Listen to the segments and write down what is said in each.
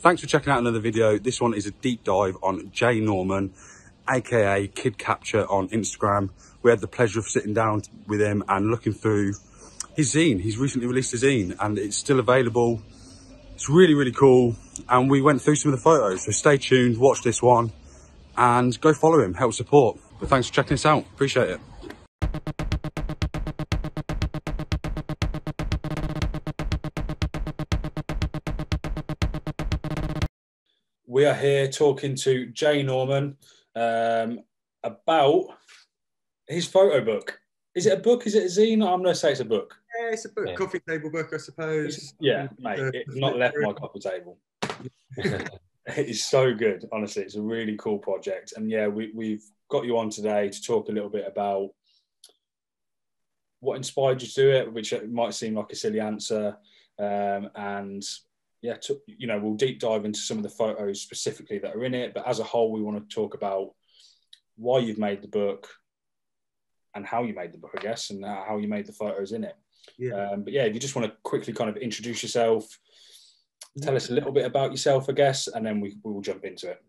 Thanks for checking out another video. This one is a deep dive on Jay Norman, aka Kid Capture on Instagram. We had the pleasure of sitting down with him and looking through his zine. He's recently released a zine and it's still available. It's really, really cool. And we went through some of the photos. So stay tuned, watch this one and go follow him, help support. But thanks for checking us out. Appreciate it. We are here talking to Jay Norman um, about his photo book. Is it a book? Is it a zine? I'm going to say it's a book. Yeah, it's a book, Yeah. coffee table book, I suppose. It's- yeah, mate, Uh, it's not left my coffee table. it is so good, honestly. It's a really cool project. And yeah, we, we've got you on today to talk a little bit about what inspired you to do it, which might seem like a silly answer. Um, and yeah, to, you know, we'll deep dive into some of the photos specifically that are in it. But as a whole, we want to talk about why you've made the book and how you made the book, I guess, and uh, how you made the photos in it. Yeah. Um, but yeah, if you just want to quickly kind of introduce yourself, tell us a little bit about yourself, I guess, and then we, we will jump into it.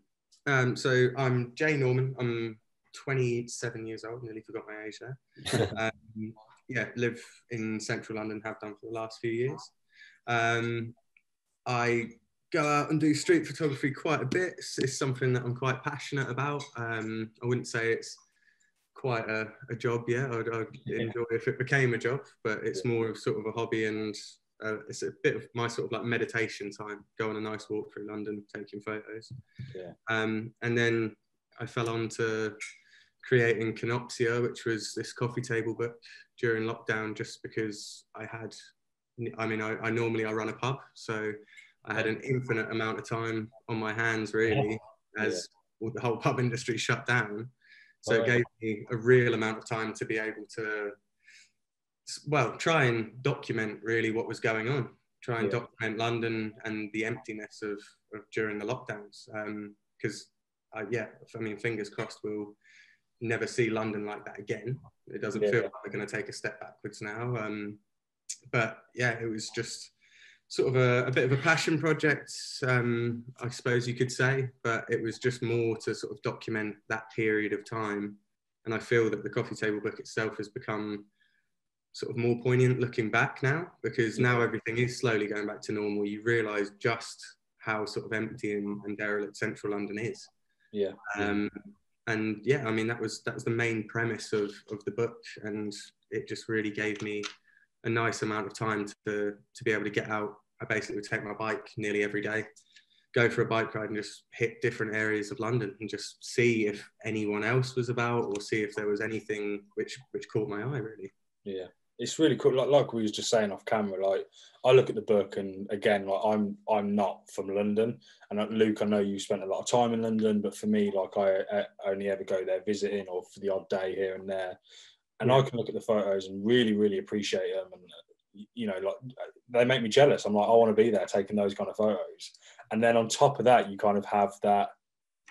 Um, so I'm Jay Norman. I'm 27 years old. Nearly forgot my age there. um, yeah, live in central London. Have done for the last few years. Um, I go out and do street photography quite a bit. It's, it's something that I'm quite passionate about. Um, I wouldn't say it's quite a, a job yet. I'd, I'd Yeah. enjoy if it became a job, but it's more of sort of a hobby and uh, it's a bit of my sort of like meditation time. Go on a nice walk through London, taking photos. Yeah. Um, and then I fell on to creating Kenopsia, which was this coffee table book during lockdown, just because I had, I mean, I, I normally I run a pub, so I had an infinite amount of time on my hands, really, as all the whole pub industry shut down. So it gave me a real amount of time to be able to, well, try and document really what was going on. Try and Yeah. document London and the emptiness of, of during the lockdowns. Because, uh, yeah, I mean, fingers crossed, we'll never see London like that again. It doesn't Yeah. feel like we're going to take a step backwards now. Um, but yeah, it was just sort of a, a bit of a passion project, um, I suppose you could say. But it was just more to sort of document that period of time. And I feel that the coffee table book itself has become sort of more poignant looking back now because now everything is slowly going back to normal. You realise just how sort of empty and, and derelict central London is. Yeah. Um, and yeah, I mean that was that was the main premise of of the book, and it just really gave me a nice amount of time to to be able to get out. I basically would take my bike nearly every day, go for a bike ride, and just hit different areas of London and just see if anyone else was about, or see if there was anything which which caught my eye really. Yeah. It's really cool. Like, like we was just saying off camera, like I look at the book and again, like I'm I'm not from London, and uh, Luke, I know you spent a lot of time in London, but for me, like I, I only ever go there visiting or for the odd day here and there, and I can look at the photos and really, really appreciate them, and you know, like they make me jealous. I'm like, I want to be there taking those kind of photos, and then on top of that, you kind of have that.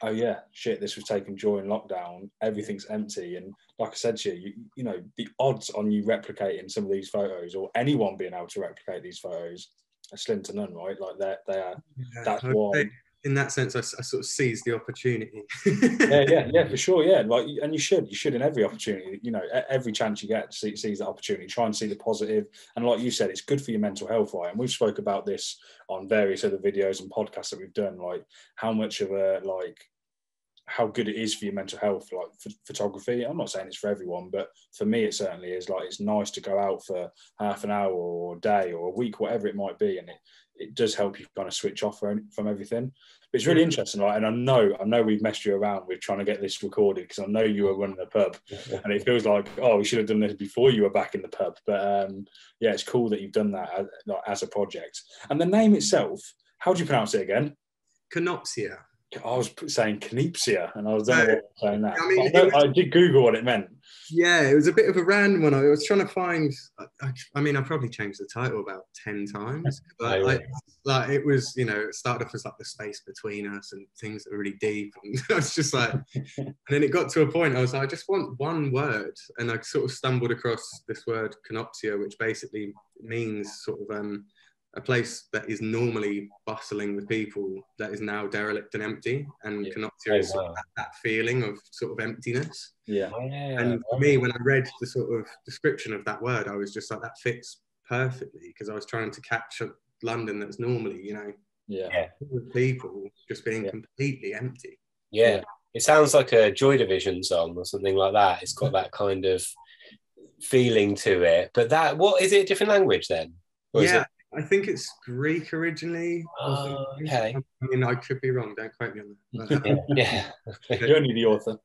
Oh yeah, shit! This was taken during lockdown. Everything's empty, and like I said to you, you, you know, the odds on you replicating some of these photos or anyone being able to replicate these photos are slim to none, right? Like they're, they are, that's I'd why. In that sense, I sort of seized the opportunity. Yeah, yeah, yeah, for sure. Yeah. Like, and you should, you should in every opportunity, you know, every chance you get see, seize that opportunity, try and see the positive. And like you said, it's good for your mental health, right? And we've spoke about this on various other videos and podcasts that we've done, like how much of a, like, how good it is for your mental health, like ph- photography. I'm not saying it's for everyone, but for me, it certainly is. Like, it's nice to go out for half an hour or a day or a week, whatever it might be, and it, it does help you kind of switch off from, from everything. But it's really interesting, right? and I know, I know we've messed you around with trying to get this recorded because I know you were running a pub, and it feels like, oh, we should have done this before you were back in the pub. But um, yeah, it's cool that you've done that as, like, as a project. And the name itself, how do you pronounce it again? Kenopsia. I was saying Knepsia, and I was don't No, why I was saying that. I mean, I, was- I did Google what it meant. Yeah, it was a bit of a random one. I was trying to find. I, I mean, I probably changed the title about ten times. But like, like it was, you know, it started off as like the space between us and things that were really deep. And I was just like, and then it got to a point. I was like, I just want one word, and I sort of stumbled across this word kenopsia, which basically means sort of um, a place that is normally bustling with people that is now derelict and empty and Yeah. Canoptia Oh, is sort of wow. that, that feeling of sort of emptiness Yeah. Oh, yeah. and for me when i read the sort of description of that word i was just like that fits perfectly because i was trying to capture london that's normally you know Yeah. Yeah. people just being Yeah. completely empty yeah. Yeah. It sounds like a Joy Division song or something like that. It's got that kind of feeling to it. But that, what is it? A different language then? Or is yeah it- i think it's greek originally or Oh, okay. i mean i could be wrong don't quote me on that um, yeah. You're only the author.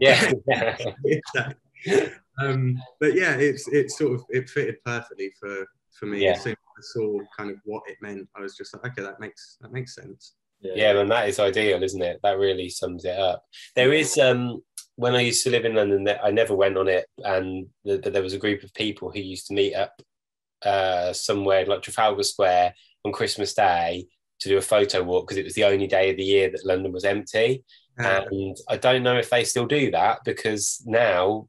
Yeah. yeah. Um, but yeah, it's it's sort of it fitted perfectly for for me. Yeah. As soon as I saw kind of what it meant, I was just like, okay, that makes that makes sense. Yeah, man, that is ideal, isn't it? That really sums it up. There is um when I used to live in London, I never went on it, and the, the- there was a group of people who used to meet up uh, somewhere like Trafalgar Square on Christmas Day to do a photo walk because it was the only day of the year that London was empty. And I don't know if they still do that because now,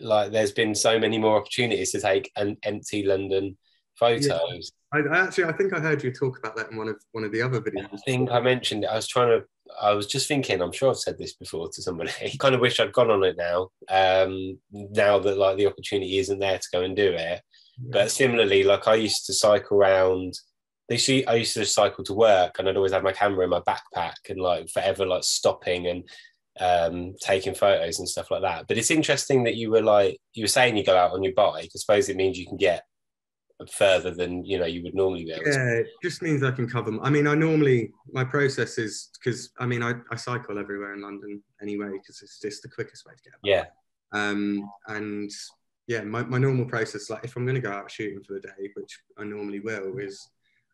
like, there's been so many more opportunities to take an empty London photos. I, I actually, I think I heard you talk about that in one of one of the other videos. I think I mentioned it. I was trying to. I was just thinking. I'm sure I've said this before to somebody. I kind of wish I'd gone on it now. Um, now that like the opportunity isn't there to go and do it. But similarly, like I used to cycle around. They see. I used to cycle to work, and I'd always have my camera in my backpack, and like forever, like stopping and um, taking photos and stuff like that. But it's interesting that you were like you were saying you go out on your bike. I suppose it means you can get further than you know you would normally be able to. Yeah, it just means I can cover. I mean, I normally my process is because I mean I, I cycle everywhere in London anyway because it's just the quickest way to get. about. Yeah. Um, and yeah, my, my normal process, like if I'm going to go out shooting for the day, which I normally will, is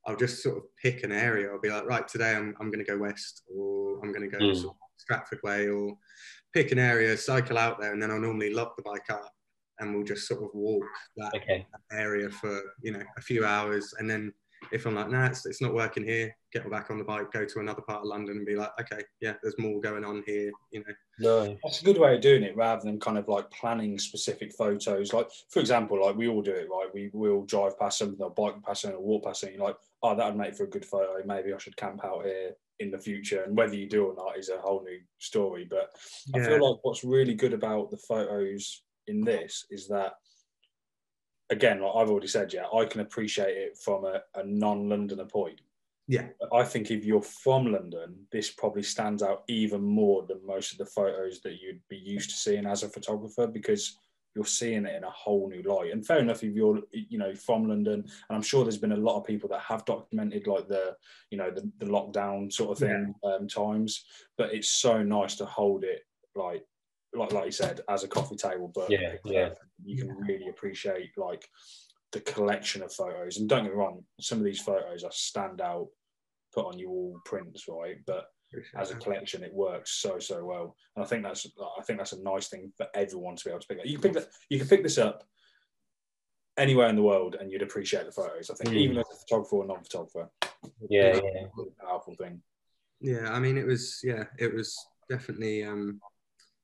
I'll just sort of pick an area. I'll be like, right, today I'm, I'm going to go west or I'm going to go Mm. sort of Stratford way or pick an area, cycle out there, and then I'll normally lock the bike up and we'll just sort of walk that Okay. area for, you know, a few hours. And then if I'm like, nah, it's, it's not working here, get back on the bike, go to another part of London and be like, okay, yeah, there's more going on here, you know. No. That's a good way of doing it rather than kind of like planning specific photos. Like, for example, like we all do it, right? We will drive past something, or bike past something, or walk past something. You're like, oh, that would make for a good photo. Maybe I should camp out here in the future. And whether you do or not is a whole new story. But I feel like what's really good about the photos in this is that, again, like I've already said, yeah, I can appreciate it from a, a non Londoner point. Yeah. But I think if you're from London, this probably stands out even more than most of the photos that you'd be used to seeing as a photographer because you're seeing it in a whole new light. And fair enough, if you're, you know, from London, and I'm sure there's been a lot of people that have documented like the, you know, the, the lockdown sort of thing um, times, but it's so nice to hold it like, like, like you said, as a coffee table book. Yeah, yeah. You can really appreciate like the collection of photos. And don't get me wrong, some of these photos are stand out, put on you all prints, right? But as a collection, it works so so well. And I think that's I think that's a nice thing for everyone to be able to pick up. You can pick that you can pick this up anywhere in the world, and you'd appreciate the photos. I think Mm. even as a photographer or non-photographer, Yeah, yeah. a really powerful thing. Yeah, I mean, it was yeah, it was definitely. Um,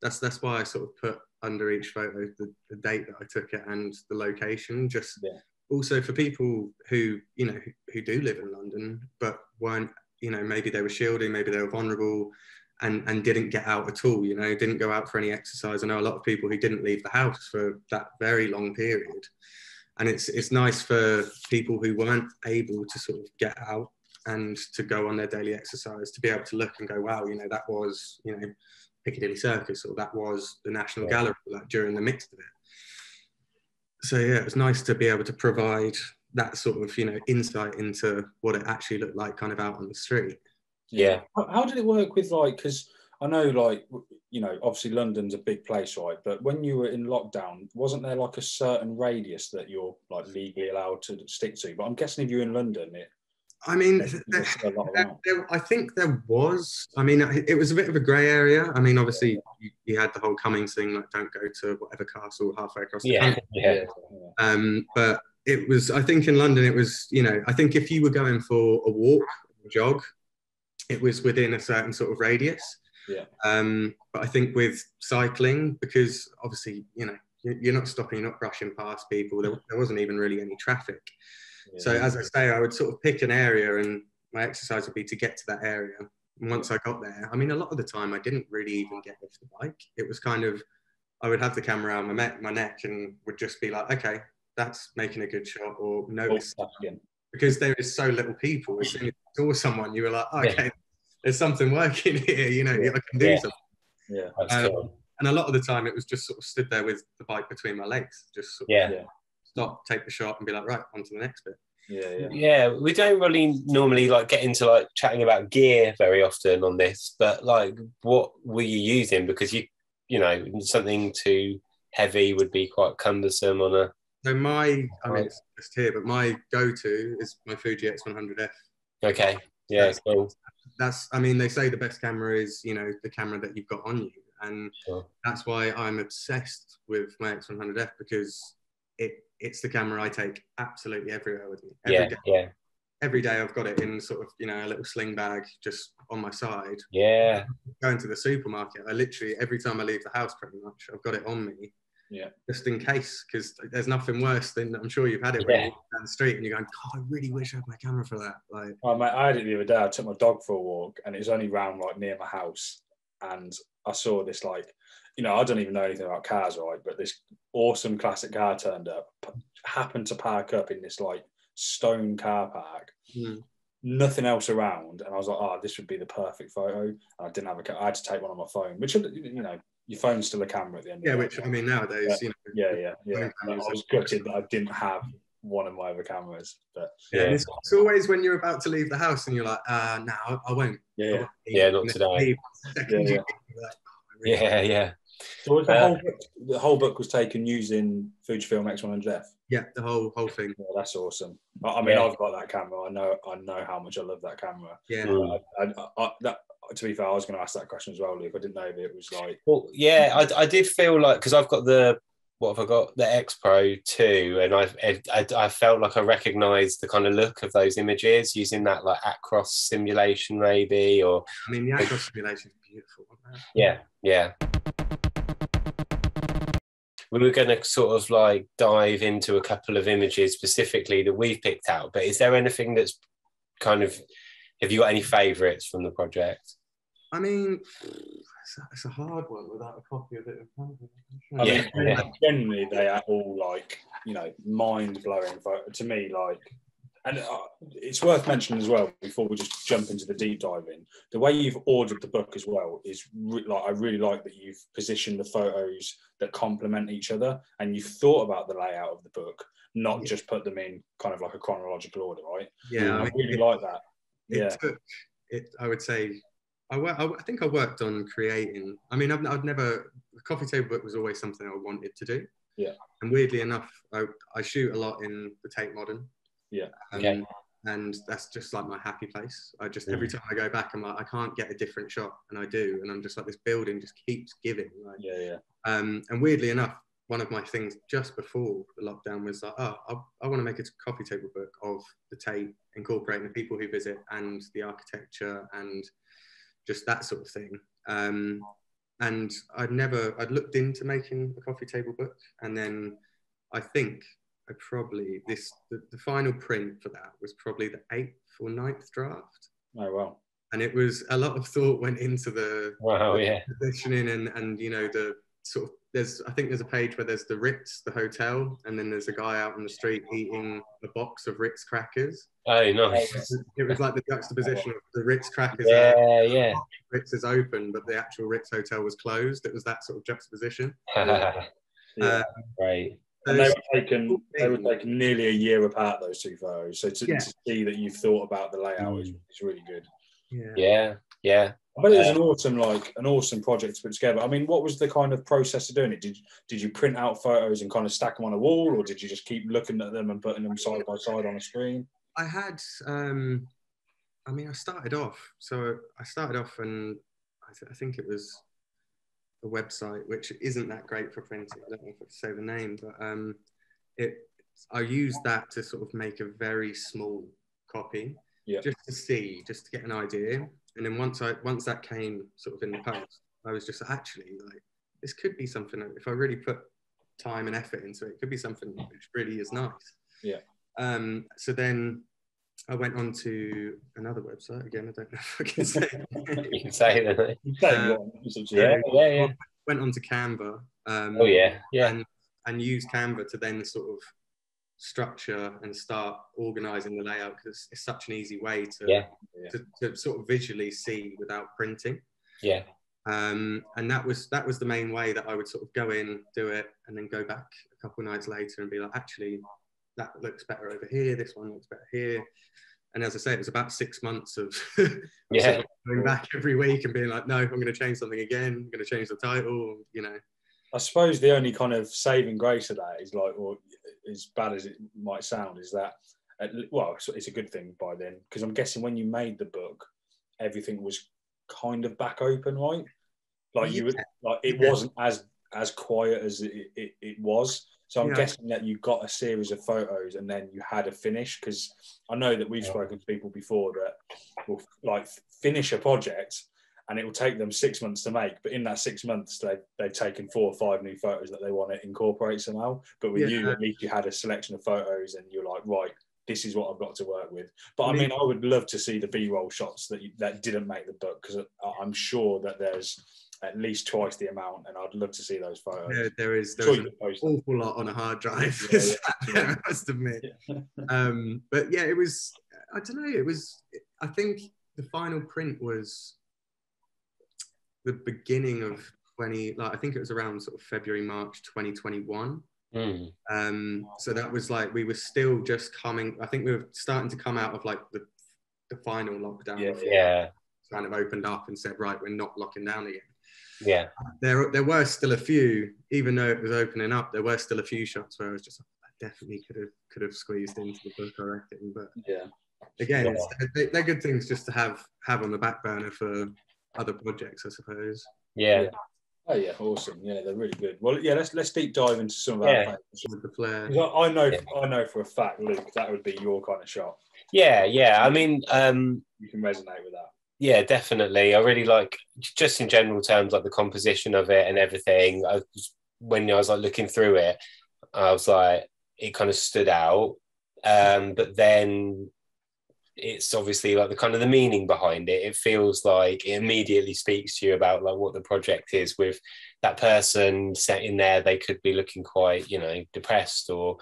that's that's why I sort of put under each photo the, the date that I took it and the location. Just Yeah. also for people who you know who, who do live in London but weren't you know maybe they were shielding, maybe they were vulnerable, and and didn't get out at all. You know, didn't go out for any exercise. I know a lot of people who didn't leave the house for that very long period. And it's it's nice for people who weren't able to sort of get out and to go on their daily exercise to be able to look and go, wow, you know, that was, you know, Piccadilly Circus or that was the National Yeah. Gallery like during the mix of it. So yeah, it was nice to be able to provide that sort of, you know, insight into what it actually looked like kind of out on the street. Yeah. How, how did it work with like? Because I know, like, you know, obviously London's a big place, right? But when you were in lockdown, wasn't there like a certain radius that you're like legally allowed to stick to? But I'm guessing if you're in London, it I mean, there, still a lot there- there- I think there was. I mean, it was a bit of a grey area. I mean, obviously, you, you had the whole Cummings thing, like don't go to whatever castle halfway across the Yeah. country. Yeah. Um, but it was, I think in London, it was, you know, I think if you were going for a walk, a jog, it was within a certain sort of radius. Yeah. Um, but I think with cycling, because obviously, you know, you- you're not stopping, you're not brushing past people. There, there wasn't even really any traffic. So as I say, I would sort of pick an area, and my exercise would be to get to that area. And once I got there, I mean, a lot of the time I didn't really even get off the bike. It was kind of, I would have the camera around my, neck, my neck and would just be like, okay, that's making a good shot, or notice Again. because there is so little people. As soon as you saw someone, you were like, okay, there's something working here. You know, I can do Yeah. something. Yeah. Um, cool. And a lot of the time, it was just sort of stood there with the bike between my legs, just sort of Yeah. Yeah. Stop, take the shot, and be like, right, on to the next bit. Yeah. Yeah. Yeah, we don't really normally like get into like chatting about gear very often on this, but like what were you using? Because you you know, something too heavy would be quite cumbersome on a So my, I mean, it's just here, but my go-to is my Fuji X100F. okay. Yeah, it's cool. That's, I mean, they say the best camera is, you know, the camera that you've got on you, and Sure. that's why I'm obsessed with my X100F because it it's the camera I take absolutely everywhere with me. Every Yeah, day, yeah, every day I've got it in sort of, you know, a little sling bag just on my side. yeah. Going to the supermarket, I literally every time I leave the house, pretty much, I've got it on me. Yeah. Just in case, because there's nothing worse than I'm sure you've had it when Yeah. you walk down the street and you're going, God, I really wish I had my camera for that. Like, Oh, mate, I had it the other day. I took my dog for a walk, and it was only round like near my house, and I saw this like, you know, I don't even know anything about cars, right? But this awesome classic car turned up, happened to park up in this like stone car park, hmm, nothing else around, and I was like, oh, this would be the perfect photo. And I didn't have a, ca- I had to take one on my phone, which you know, your phone's still a camera at the end. yeah, of which day. I mean nowadays, you know, yeah, yeah, yeah. phone I was are- gutted that I didn't have one of my other cameras, but Yeah, Yeah. it's, it's always when you're about to leave the house and you're like, uh, no, I, I won't. I yeah, won't. Yeah, not today. leave the second Yeah, yeah. leave, you're like, "Oh, I really Yeah, yeah. So was the, Uh, whole book, the whole book was taken using Fujifilm X100F. Yeah, the whole whole thing. Yeah, that's awesome. I, I mean, Yeah. I've got that camera. I know, I know how much I love that camera. Yeah. Mm. I, I, I, that, to be fair, I was going to ask that question as well, Luke. I didn't know if it was like, Well, yeah, I, I did feel like because I've got the what have I got the X Pro two, and I've I, I felt like I recognised the kind of look of those images using that like Acros simulation maybe, or I mean, the actual simulation is beautiful. wasn't it? yeah, yeah. We were going to sort of like dive into a couple of images specifically that we've picked out, but is there anything that's kind of have you got any favourites from the project? I mean, it's a, it's a hard one without a copy of it. in front of me. I Yeah, mean, generally they are all like, you know, mind blowing. To me, like, and uh, it's worth mentioning as well before we just jump into the deep dive in. The way you've ordered the book as well is re- like I really like that you've positioned the photos that complement each other, and you've thought about the layout of the book, not Yeah. just put them in kind of like a chronological order, right? Yeah, I I really it, like that. it Yeah, took it. I would say, I, I, I think I worked on creating. I mean, I've, I've never the coffee table book was always something I wanted to do. Yeah. And weirdly enough, I, I shoot a lot in the Tate Modern. Yeah. Um, Okay. And that's just like my happy place. I just every time I go back, I'm like, I can't get a different shot, and I do, and I'm just like, this building just keeps giving. Like, yeah, yeah, Um, and weirdly enough, one of my things just before the lockdown was like, oh, I, I want to make a coffee table book of the Tate, incorporating the people who visit and the architecture and just that sort of thing. Um, and I'd never, I'd looked into making a coffee table book, and then I think I probably this the, the final print for that was probably the eighth or ninth draft, Oh well, and it was a lot of thought went into the Wow, yeah, positioning and and you know the sort of there's I think there's a page where there's the Ritz, the hotel, and then there's a guy out on the street eating a box of Ritz crackers. oh nice, It was like the juxtaposition of the Ritz crackers. are- yeah, yeah. Ritz is open, but the actual Ritz hotel was closed. It was that sort of juxtaposition. yeah. Uh, Great. And they were taken they were taken nearly a year apart those two photos so to, Yeah. to see that you've thought about the layout is, Mm. is really good yeah. Yeah, yeah. I bet it was an awesome like an awesome project to put together I mean what was the kind of process of doing it did did you print out photos and kind of stack them on a wall or did you just keep looking at them and putting them side by side on a screen I had, um, I mean, I started off. So I started off, and I, th- I think it was a website which isn't that great for printing. I don't know if I can say the name, but um, it. I used that to sort of make a very small copy, Yeah. just to see, just to get an idea. And then once I once that came sort of in the post, I was just actually like, this could be something. If I really put time and effort into it, it could be something which really is nice. Yeah. Um, so then I went on to another website again. I don't know if I can say. You can say that. You say Uh, you want, it's up to Yeah, yeah, yeah. went on to Canva. Um, Oh yeah, yeah, and and use Canva to then sort of structure and start organizing the layout because it's, it's such an easy way to, Yeah. to to sort of visually see without printing. yeah, Um, and that was that was the main way that I would sort of go in, do it, and then go back a couple of nights later and be like, actually, that looks better over here. This one looks better here. And as I say, it was about six months of yeah, going back every week and being like, no, I'm going to change something again. I'm going to change the title. You know, I suppose the only kind of saving grace of that is like, or as bad as it might sound, is that at well, it's, it's a good thing by then because I'm guessing when you made the book, everything was kind of back open, right? Like you, were, like it Yeah. wasn't as as quiet as it, it, it was. So I'm Yeah. guessing that you got a series of photos and then you had a finish because I know that we've Yeah. spoken to people before that will like finish a project and it will take them six months to make. But in that six months, they they've taken four or five new photos that they want to incorporate somehow. But with you, at least you had a selection of photos, and you're like, right, this is what I've got to work with. But I mean- I would love to see the B-roll shots that you, that didn't make the book because I'm sure that there's at least twice the amount, and I'd love to see those photos. there, there is I'm there sure is you an could them. awful lot on a hard drive. Yeah, yeah, there, I must admit. Um, but yeah, it was. I don't know. It was. I think the final print was the beginning of 20. Like I think it was around sort of February, March 2021. Mm, Um, so that was like we were still just coming. I think we were starting to come out of like the the final lockdown. Yeah, yeah, Kind of opened up and said, right, we're not locking down again. Yeah, There, there were still a few, even though it was opening up. There were still a few shots where I was just, I definitely could have, could have squeezed into the book, I reckon. But Yeah. again, Yeah. it's, they- they're good things just to have, have on the back burner for other projects, I suppose. yeah. Oh yeah, awesome. Yeah, they're really good. Well, yeah, let's let's deep dive into some of our Yeah. favorites. With the flair. 'Cause I, I know, Yeah. I know for a fact, Luke, that would be your kind of shot. Yeah, yeah. I mean, um, You can resonate with that. Yeah, definitely. I really like just in general terms, like the composition of it and everything. I when I was like looking through it, I was like, it kind of stood out. Um, but then it's obviously like the kind of the meaning behind it. It feels like it immediately speaks to you about like what the project is with that person sitting there. They could be looking quite, you know, depressed or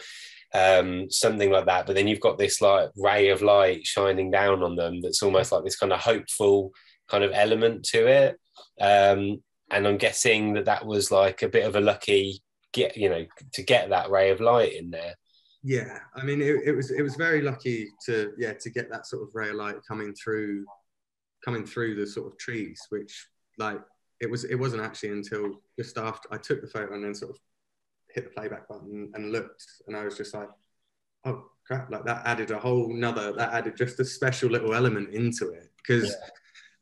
um, something like that. But then you've got this like ray of light shining down on them that's almost like this kind of hopeful kind of element to it. Um, and I'm guessing that that was like a bit of a lucky get, you know, to get that ray of light in there. Yeah, I mean, it, it was it was very lucky to yeah to get that sort of ray of light coming through, coming through the sort of trees, which like it was it wasn't actually until just after I took the photo and then sort of hit the playback button and looked, and I was just like, oh crap, like that added a whole nother that added just a special little element into it because.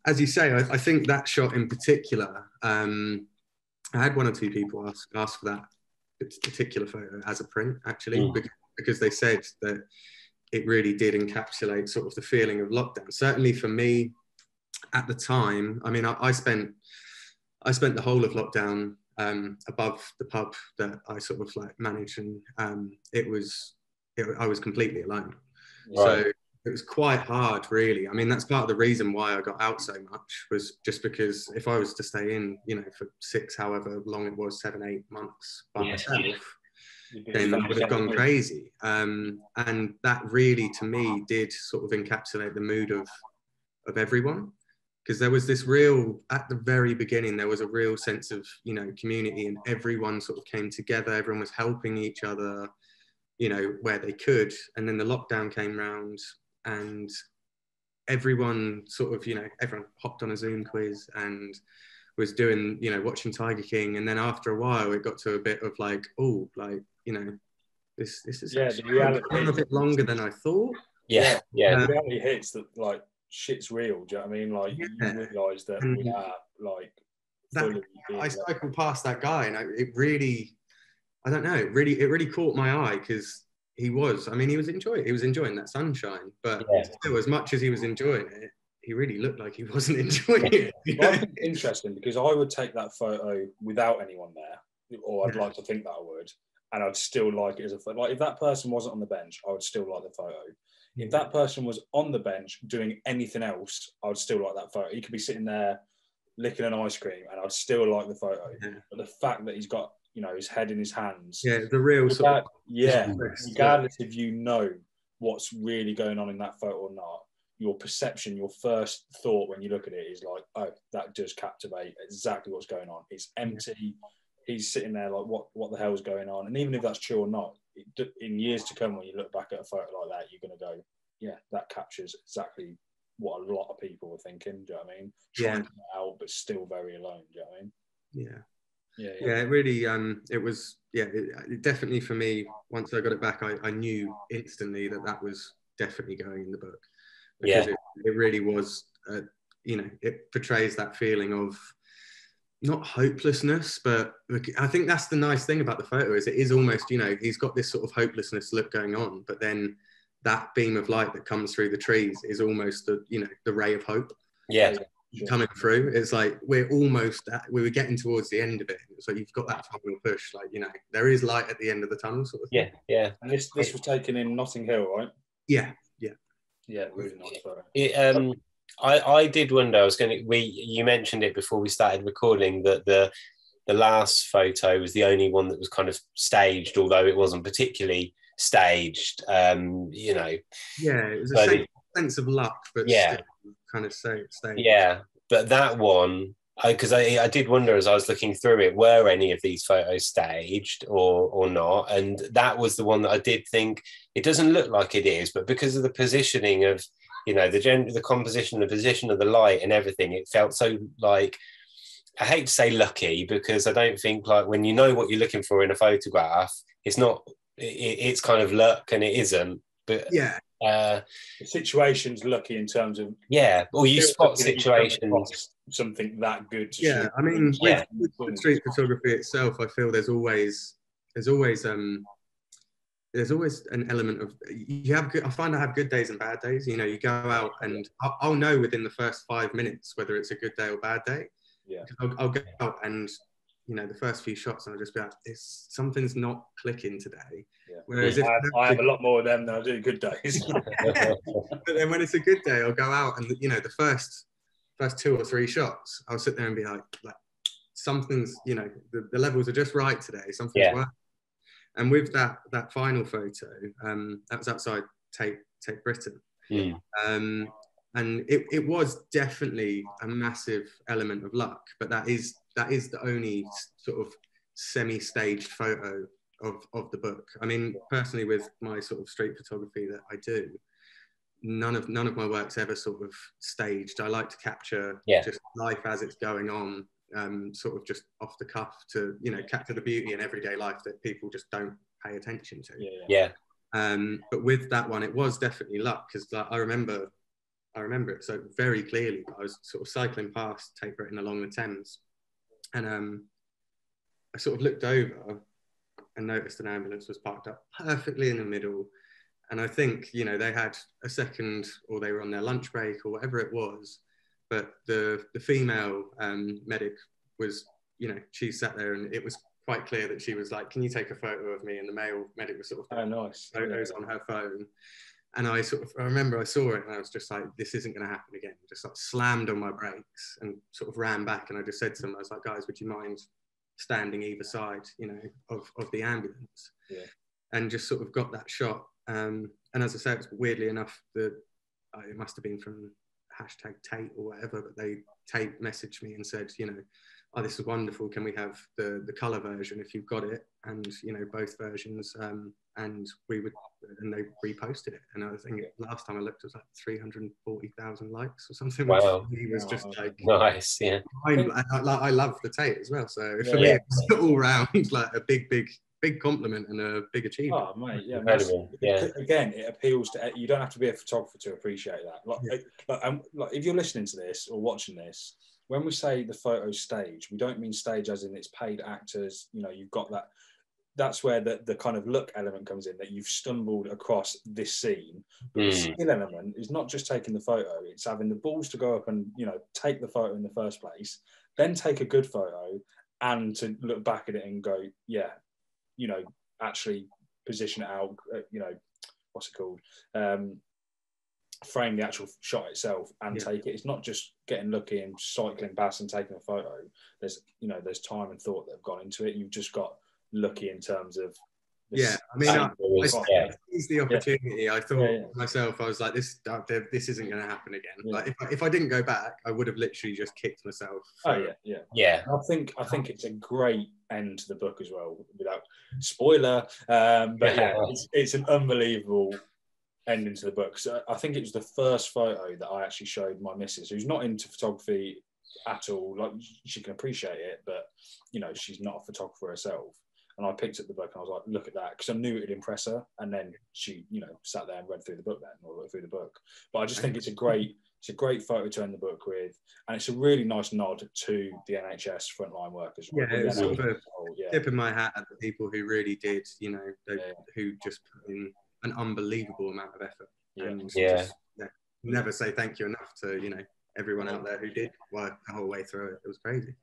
As you say, I, I think that shot in particular, um, I had one or two people ask ask for that particular photo as a print actually Mm. because, because they said that it really did encapsulate sort of the feeling of lockdown certainly for me at the time i mean i, I spent i spent the whole of lockdown um, above the pub that i sort of like managed and um, it was it, i was completely alone. So it was quite hard really. I mean that's part of the reason why i got out so much was just because if i was to stay in you know for six however long it was seven eight months by Yeah. myself then I would have gone crazy. Um, and that really, to me, did sort of encapsulate the mood of of everyone, because there was this real at the very beginning there was a real sense of you know community, and everyone sort of came together. Everyone was helping each other, you know, where they could. And then the lockdown came round, and everyone sort of you know everyone hopped on a Zoom quiz and was doing, you know, watching Tiger King, and then after a while, it got to a bit of like, oh, like you know, this this is Yeah, the actually reality. a bit longer than I thought. Yeah, yeah, the reality hits that like shit's real. Do you know what I mean? Like you realise that And we are like that- I cycled past that guy, and I, it really, I don't know, it really, it really caught my eye because he was. I mean, he was enjoying, he was enjoying that sunshine, but Yeah. still, as much as he was enjoying it, he really looked like he wasn't enjoying it. Well, I think interesting because I would take that photo without anyone there, or I'd Yeah. like to think that I would. and I'd still like it as a photo. Like if that person wasn't on the bench, I would still like the photo. If that person was on the bench doing anything else, I would still like that photo. He could be sitting there licking an ice cream, and I'd still like the photo. Yeah. But the fact that he's got you know his head in his hands, Yeah, the real sort of yeah, regardless if you know what's really going on in that photo or not, your perception, your first thought when you look at it is like, oh, that does captivate exactly what's going on. It's empty. He's sitting there like, what, what the hell's going on? And even if that's true or not, in years to come, when you look back at a photo like that, you're going to go, yeah, that captures exactly what a lot of people were thinking. Do you know what I mean? Yeah. Trying to out, but still very alone. Do you know what I mean? yeah. Yeah, yeah it really um it was yeah it, it definitely for me once i got it back I, I knew instantly that that was definitely going in the book because it, it really was uh, you know it portrays that feeling of not hopelessness but i think that's the nice thing about the photo is it is almost you know he's got this sort of hopelessness look going on but then that beam of light that comes through the trees is almost the you know the ray of hope Yeah, coming through. It's like we're almost at, we were getting towards the end of it. So you've got that final push, like you know, there is light at the end of the tunnel, sort of. Thing. yeah, yeah. And this this was taken in Notting Hill, right? Yeah, yeah, Yeah, really nice photo. It, um, I, I did wonder. I was going to. We you mentioned it before we started recording that the the last photo was the only one that was kind of staged, although it wasn't particularly staged. Um, you know, yeah. It was a sense, it- sense of luck, but Yeah. still kind of stay, stay. yeah. But that one, because I, I, did wonder as I was looking through it, were any of these photos staged or or not? And that was the one that I did think it doesn't look like it is, but because of the positioning of you know the gen- the composition, the position of the light and everything, it felt so like I hate to say lucky because I don't think like when you know what you're looking for in a photograph, it's not it, it's kind of luck and it isn't. But Yeah, uh, The situation's lucky in terms of yeah, or you spot lucky you've situations. something that good. To yeah. shoot. I mean, with, Yeah. with the street photography itself, I feel there's always there's always um there's always an element of you have good, I find I have good days and bad days. You know, you go out and I'll, I'll know within the first five minutes whether it's a good day or bad day. Yeah. I'll, I'll go out and you know the first few shots and I'll just be like, it's something's not clicking today. Yeah. Whereas I, if have, I have a lot more of them than I do good days. but then when it's a good day, I'll go out and you know the first first two or three shots, I'll sit there and be like, like something's you know the, the levels are just right today. Something's Yeah. working. And with that that final photo, um, that was outside Tate Tate Britain, Mm. um, and it, it was definitely a massive element of luck. But that is that is the only sort of semi-staged photo of of the book. I mean, personally, with my sort of street photography that I do, none of none of my work's ever sort of staged. I like to capture Yeah. just life as it's going on, um, sort of just off the cuff to you know capture the beauty in everyday life that people just don't pay attention to. yeah, yeah. yeah, Um, but with that one, it was definitely luck because like, I remember, I remember it so very clearly. I was sort of cycling past Tate Britain along the Thames, and um, I sort of looked over and noticed an ambulance was parked up perfectly in the middle. And I think you know they had a second, or they were on their lunch break, or whatever it was. But the the female um, medic was, you know, she sat there, and it was quite clear that she was like, "Can you take a photo of me?" And the male medic was sort of Oh, nice. photos on her phone. And I sort of, I remember I saw it and I was just like, this isn't going to happen again. Just like slammed on my brakes and sort of ran back. And I just said to them, I was like, guys, would you mind standing either side, you know, of, of the ambulance? Yeah. And just sort of got that shot. Um, and as I say, it's weirdly enough, the, uh, it must have been from hashtag Tate or whatever, but they Tate messaged me and said, you know, oh, this is wonderful. Can we have the the color version if you've got it? And you know, both versions. Um, and we would, and they reposted it. And I think last time I looked, it was like three hundred forty thousand likes or something. which Wow. He was just like, nice. Yeah, I, I, I love the Tate as well. So for Yeah. me, it's all round like a big, big, big compliment and a big achievement. Oh mate, yeah, Incredible, yeah. Again, it appeals to. You don't have to be a photographer to appreciate that. Like, Yeah. like, um, like, if you're listening to this or watching this, when we say the photo stage, we don't mean stage as in it's paid actors. You know, you've got that. That's where the, the kind of look element comes in. That you've stumbled across this scene. But the Mm. skill element is not just taking the photo; it's having the balls to go up and you know take the photo in the first place, then take a good photo, and to look back at it and go, yeah, you know, actually position it out. Uh, you know, what's it called? Um, frame the actual shot itself and Yeah. take it. It's not just getting lucky and cycling past and taking a photo. There's you know there's time and thought that have gone into it. You've just got lucky in terms of Yeah, I mean, I, Angles, I yeah. the opportunity. I thought Yeah, yeah. myself, I was like, this, this isn't going to happen again. Yeah. Like, if, I- if I didn't go back, I would have literally just kicked myself. Oh yeah, yeah. Yeah, I think I think it's a great end to the book as well. Without spoiler, um, but yeah, it's, it's an unbelievable ending to the book. So I think it was the first photo that I actually showed my missus, who's not into photography at all. Like she can appreciate it, but you know she's not a photographer herself. And I picked up the book and I was like, look at that, because I knew it'd impress her. And then she, you know, sat there and read through the book then, or looked through the book. But I just think it's a great, it's a great photo to end the book with, and it's a really nice nod to the NHS frontline workers. Yeah, it was The sort of oh, yeah. Tip of my hat at the people who really did, you know, they, Yeah. who just put in an unbelievable amount of effort. Yeah. And Yeah. just, yeah, never say thank you enough to, you know, everyone out there who did work the whole way through it. It was crazy.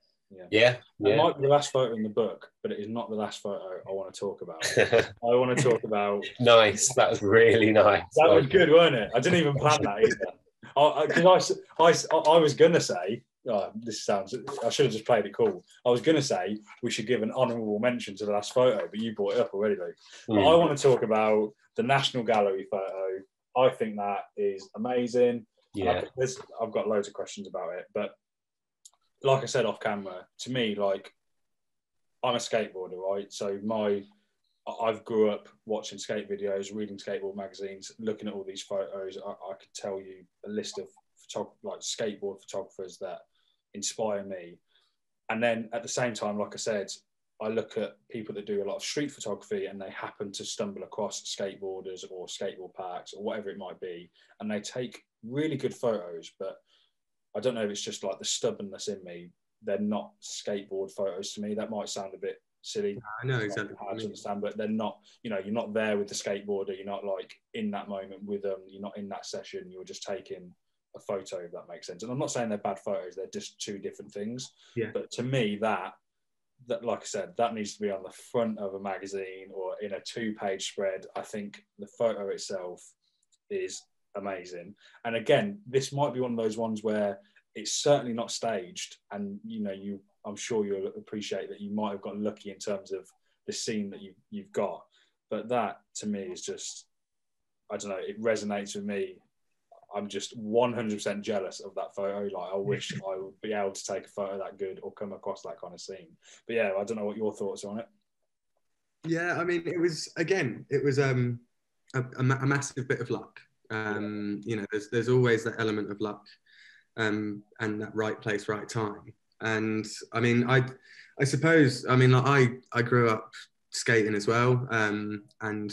yeah, It yeah. might be the last photo in the book, but it is not the last photo I want to talk about. I want to talk about nice. That was really nice. That was good, weren't it? I didn't even plan that either. I, because I, I, I was gonna say, oh, this sounds. I should have just played it cool. I was gonna say we should give an honourable mention to the last photo, but you brought it up already, Luke. But I Mm. want to talk about the National Gallery photo. I think that is amazing. Yeah, there's, I've got loads of questions about it, but like I said off camera, to me, like I'm a skateboarder, right? So my I- I've grew up watching skate videos, reading skateboard magazines, looking at all these photos. I, I could tell you a list of photog- like skateboard photographers that inspire me. And then at the same time, like I said, I look at people that do a lot of street photography and they happen to stumble across skateboarders or skateboard parks or whatever it might be, and they take really good photos. But I don't know if it's just like the stubbornness in me. They're not skateboard photos to me. That might sound a bit silly I know exactly hard to understand, but they're not, you know, you're not there with the skateboarder, you're not like in that moment with them, you're not in that session, you're just taking a photo, if that makes sense. And I'm not saying they're bad photos, they're just two different things. Yeah. But to me, that that like I said, that needs to be on the front of a magazine or in a two-page spread. I think the photo itself is amazing. And again, this might be one of those ones where it's certainly not staged, and you know, you I'm sure you'll appreciate that you might have gotten lucky in terms of the scene that you you've got. But that to me is just I don't know, it resonates with me. I'm just 100% jealous of that photo. Like, I wish I would be able to take a photo that good or come across that kind of scene. But yeah, I don't know what your thoughts are on it. Yeah, I mean, it was again, it was um, a, a, ma- a massive bit of luck. Um, you know, there's there's always that element of luck, um, and that right place, right time. And I mean, I I suppose I mean, like, I I grew up skating as well, um, and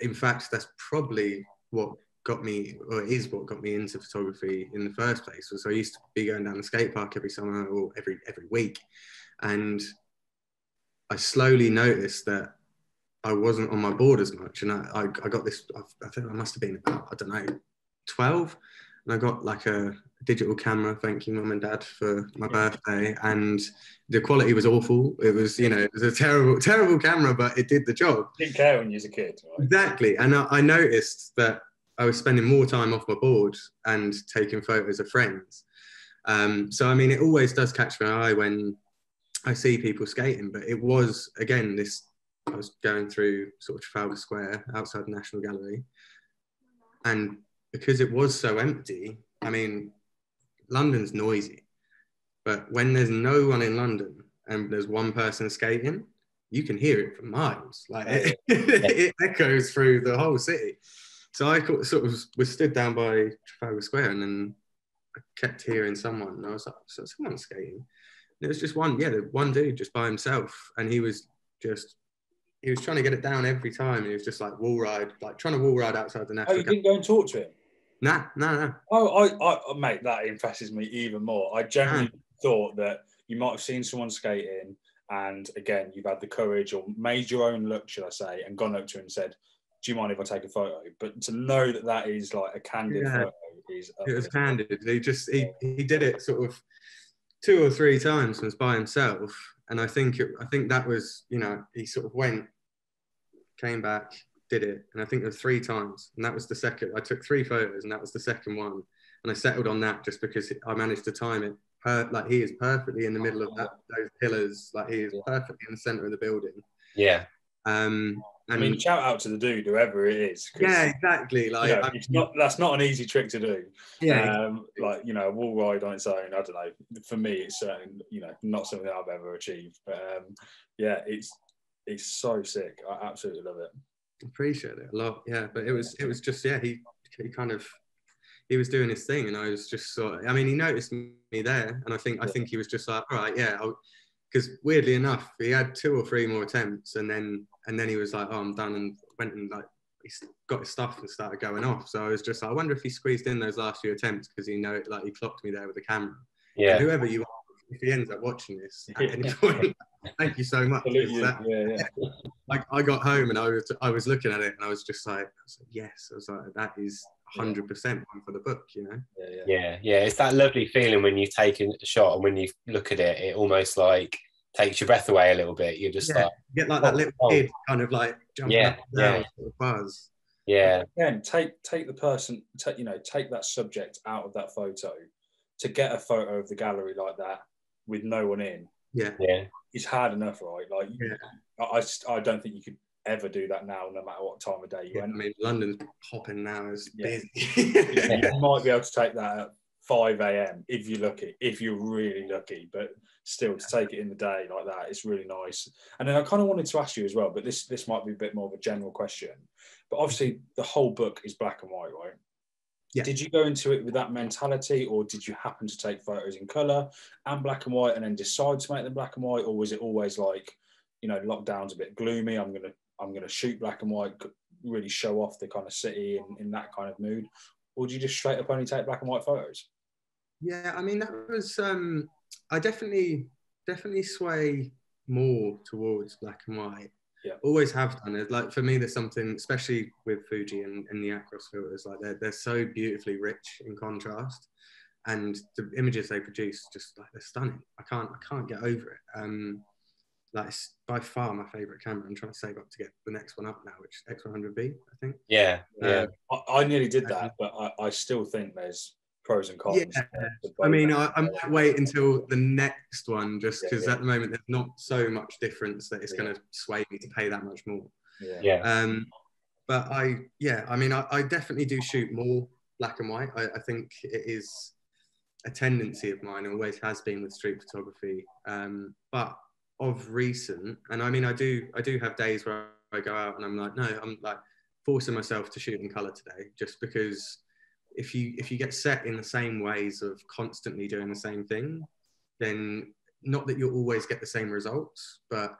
in fact, that's probably what got me, or is what got me into photography in the first place. Was I used to be going down the skate park every summer or every every week, and I slowly noticed that I wasn't on my board as much, and I, I, I got this. I think I must have been about I don't know, twelve, and I got like a digital camera. Thank you, mum and dad, for my birthday. And the quality was awful. It was you know it was a terrible terrible camera, but it did the job Didn't care when you was a kid. Right? exactly. And I, I noticed that I was spending more time off my board and taking photos of friends. Um, so I mean, it always does catch my eye when I see people skating, but it was again this. I was going through sort of Trafalgar Square outside the National Gallery, and because it was so empty, I mean, London's noisy, but when there's no one in London and there's one person skating, you can hear it for miles. Like it, it echoes through the whole city. So I sort of was stood down by Trafalgar Square, and then I kept hearing someone, and I was like, "So someone's skating." And it was just one, yeah, one dude just by himself, and he was just he was trying to get it down every time. He was just like wall ride, like trying to wall ride outside the Oh, you didn't go and talk to him? Nah, nah, nah. Oh, I, I, oh, mate, that impresses me even more. I genuinely ah. thought that you might have seen someone skating, and again, you've had the courage or made your own look, should I say, and gone up to him and said, "Do you mind if I take a photo?" But to know that that is like a candid Yeah. photo is It was candid. He just he, he did it sort of two or three times and was by himself. And I think it, I think that was you know he sort of went came back, did it, and I think it was three times, and that was the second. I took three photos, and that was the second one, and I settled on that just because I managed to time it. Per, like he is perfectly in the middle of that, those pillars, like he is perfectly in the center of the building. Yeah. Um, I mean, shout out to the dude, whoever it is. Yeah, exactly. Like, you know, it's not that's not an easy trick to do. Yeah, um, like you know, a wall ride on its own. I don't know. For me, it's certainly you know not something I've ever achieved. But um, yeah, it's it's so sick. I absolutely love it. Appreciate it a lot. Yeah, but it was it was just yeah he he kind of he was doing his thing and I was just sort of, I mean he noticed me there and I think I think he was just like all right yeah because weirdly enough he had two or three more attempts and then and then he was like oh I'm done and went and like he got his stuff and started going off. So I was just like, I wonder if he squeezed in those last few attempts because he know like he clocked me there with the camera. Yeah. And whoever you are if he ends up watching this at any point. Thank you so much that, yeah, yeah. like I got home and I was I was looking at it and I was just like, was like yes. I was like that is hundred percent one for the book you know? Yeah, yeah. yeah yeah it's that lovely feeling when you've taken a shot and when you look at it it almost like takes your breath away a little bit. You're just yeah, like you get like that oh, little oh. kid kind of like jumping Yeah, up and down yeah. sort of buzz. Yeah. Again, take take the person, take you know, take that subject out of that photo to get a photo of the gallery like that with no one in. yeah yeah It's hard enough, right? Like, yeah, I, I I don't think you could ever do that now, no matter what time of day you yeah. I mean London's popping now is Yeah. busy you might be able to take that at 5 a.m. if you're lucky, if you're really lucky. But still, to take it in the day like that, it's really nice. And then I kind of wanted to ask you as well, but this this might be a bit more of a general question. But obviously, the whole book is black and white, right? Yeah. Did you go into it with that mentality, or did you happen to take photos in color and black and white, and then decide to make them black and white, or was it always like, you know, lockdown's a bit gloomy. I'm gonna I'm gonna shoot black and white, really show off the kind of city in, in that kind of mood, or do you just straight up only take black and white photos? Yeah, I mean that was um I definitely definitely sway more towards black and white. Yeah. Always have done it. Like for me there's something especially with Fuji and, and the Acros filters, like they're they're so beautifully rich in contrast. And the images they produce just like they're stunning. I can't I can't get over it. Um like it's by far my favorite camera. I'm trying to save up to get the next one up now, which is X100V, I think. yeah yeah Um, I, I nearly did that, but I, I still think there's pros and cons. Yeah, I mean, I, I might wait until the next one just Yeah, because yeah. at the moment there's not so much difference that it's Yeah. going to sway me to pay that much more. yeah. yeah Um, but I, yeah, I mean, I, I definitely do shoot more black and white. I, I think it is a tendency of mine, always has been with street photography. Um, but of recent, and I mean, I do, I do have days where I go out and I'm like, no, I'm like forcing myself to shoot in color today, just because if you if you get set in the same ways of constantly doing the same thing, then not that you'll always get the same results, but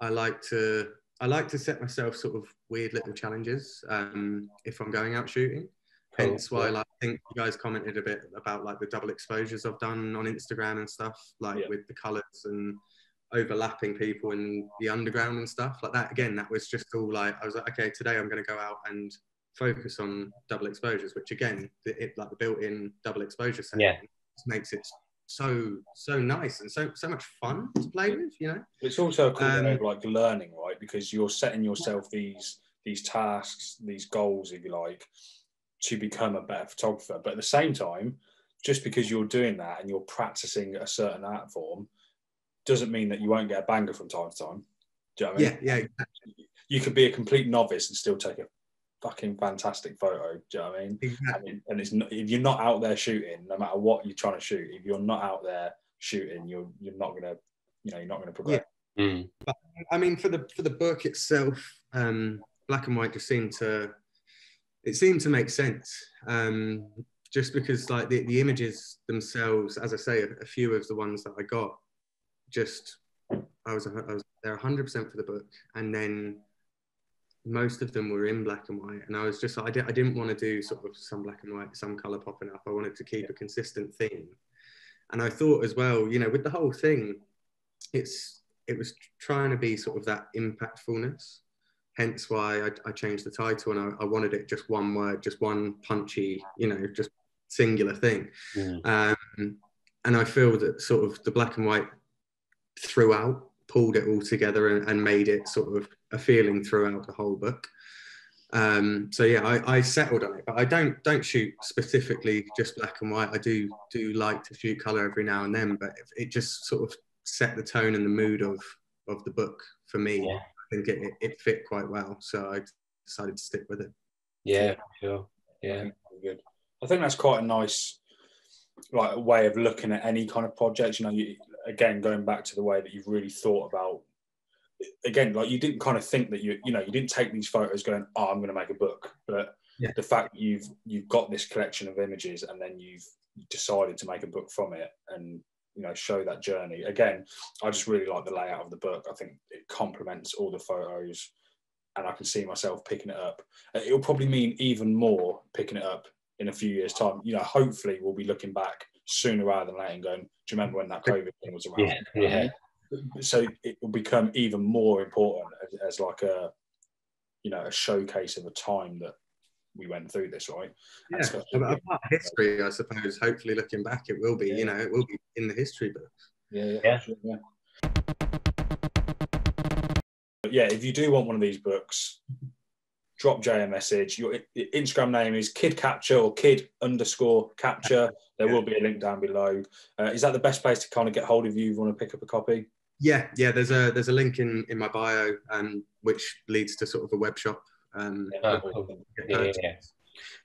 I like to I like to set myself sort of weird little challenges um, if I'm going out shooting. Hence why like, I think you guys commented a bit about like the double exposures I've done on Instagram and stuff, like Yeah. with the colours and overlapping people in the underground and stuff like that. Again, that was just all like I was like, okay, today I'm going to go out and focus on double exposures, which again, the, it, like the built-in double exposure setting Yeah. makes it so so nice and so so much fun to play with. You know. It's also a cool Um, way of like learning, right? Because you're setting yourself these these tasks, these goals, if you like, to become a better photographer. But at the same time, just because you're doing that and you're practicing a certain art form, doesn't mean that you won't get a banger from time to time. Do you know what I mean? Yeah, yeah, You could be a complete novice and still take a fucking fantastic photo. Do you know what I mean? I exactly. mean, and it's not, if you're not out there shooting, no matter what you're trying to shoot, if you're not out there shooting, you're you're not gonna, you know, you're not gonna progress. Mm. I mean, for the for the book itself, um, black and white just seemed to it seemed to make sense. Um, just because like the, the images themselves, as I say, a, a few of the ones that I got, just I was I was there 100 percent for the book, and then most of them were in black and white, and I was just I, did, I didn't want to do sort of some black and white, some color popping up. I wanted to keep a consistent theme, and I thought as well, you know, with the whole thing, it's it was trying to be sort of that impactfulness. Hence why I, I changed the title and I, I wanted it just one word, just one punchy, you know, just singular thing. Mm. Um, and I feel that sort of the black and white throughout pulled it all together and, and made it sort of a feeling throughout the whole book. Um, so yeah, I, I, settled on it, but I don't don't shoot specifically just black and white. I do do like to shoot color every now and then, but it just sort of set the tone and the mood of of the book for me. Yeah. I think it, it, fit quite well, so I decided to stick with it. Yeah, sure. Yeah, good. I think that's quite a nice like way of looking at any kind of project. You know, you, again going back to the way that you've really thought about again like you didn't kind of think that you you know you didn't take these photos going oh i'm going to make a book. But yeah. the fact that you've you've got this collection of images and then you've decided to make a book from it and you know show that journey again i just really like the layout of the book. I think it complements all the photos and i can see myself picking it up. Uh, it'll probably mean even more picking it up in a few years time. You know hopefully we'll be looking back sooner rather than later and going do you remember when that covid thing was around yeah, yeah so it will become even more important as, as, like a you know a showcase of a time that we went through this right yeah about history i suppose hopefully looking back it will be yeah. you know it will be in the history books yeah yeah, yeah. Sure, yeah. But yeah if you do want one of these books drop Jay a message. Your Instagram name is kid capture or kid underscore capture. There will be a link down below. Uh, is that the best place to kind of get hold of you if you want to pick up a copy? Yeah, yeah. There's a there's a link in in my bio, um, which leads to sort of a web shop. Um, yeah, yeah, yeah.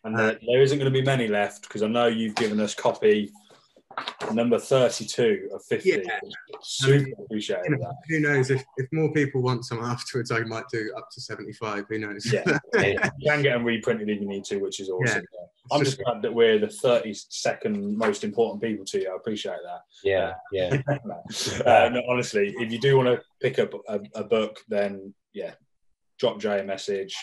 And uh, there isn't going to be many left because I know you've given us copy number 32 of 50. Yeah. Super I mean, appreciate you know, that. Who knows if, if more people want some afterwards, I might do up to 75. Who knows? Yeah, you can get them reprinted if you need to, which is awesome. Yeah. I'm just, just glad that we're the 32nd most important people to you. I appreciate that. Yeah, yeah. uh, no, honestly, if you do want to pick up a, a book, then yeah, drop Jay a message.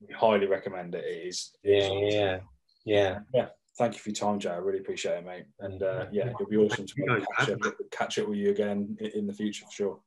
We highly recommend it. It is. Yeah, yeah, yeah. Yeah thank you for your time, Jay. I really appreciate it, mate. And uh, yeah, it'll be awesome to catch up, catch up with you again in the future for sure.